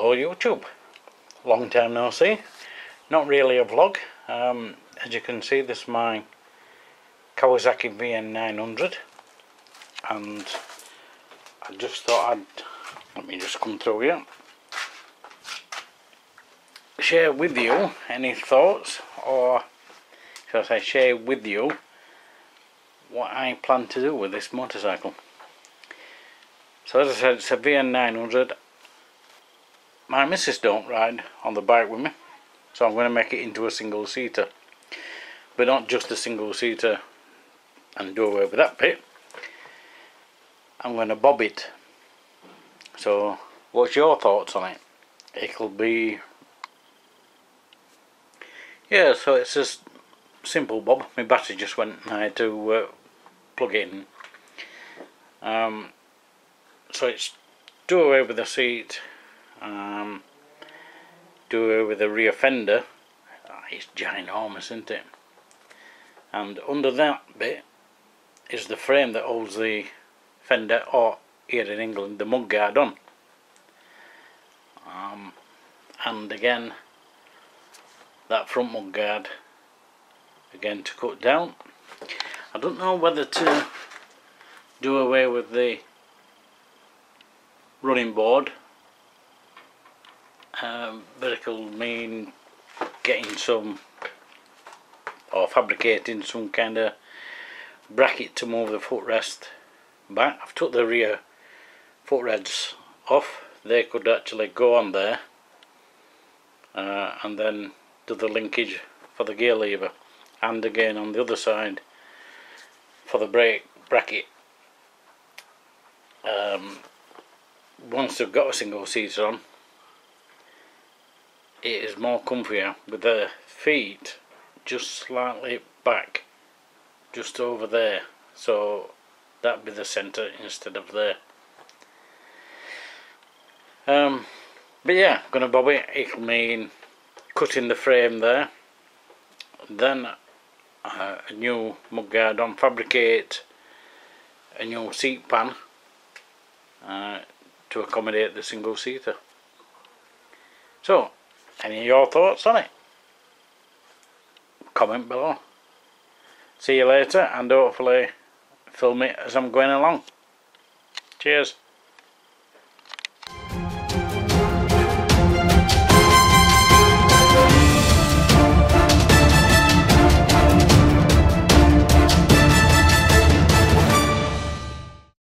Hello YouTube. Long time no see. Not really a vlog. Um, as you can see this is my Kawasaki VN900 and I just thought I'd let me just come through here share with you any thoughts or shall I say share with you what I plan to do with this motorcycle. So as I said it's a VN900 my missus don't ride on the bike with me so I'm going to make it into a single seater. But not just a single seater and do away with that bit. I'm going to bob it. So what's your thoughts on it? It'll be yeah so it's just simple bob. My battery just went I had to uh, plug it in. Um, so it's do away with the seat um, do away with the rear fender oh, it's ginormous isn't it? And under that bit is the frame that holds the fender or here in England the mudguard on. Um, and again that front mudguard again to cut down. I don't know whether to do away with the running board um, but it'll mean getting some or fabricating some kind of bracket to move the footrest back. I've took the rear footrests off. They could actually go on there uh, and then do the linkage for the gear lever. And again on the other side for the brake bracket. Um, once they've got a single seater on it is more comfier with the feet just slightly back just over there. So that'd be the centre instead of there. Um, but yeah I'm gonna bob it. It'll mean cutting the frame there. Then uh, a new mudguard on fabricate a new seat pan uh, to accommodate the single seater. So any of your thoughts on it? Comment below. See you later and hopefully film it as I'm going along. Cheers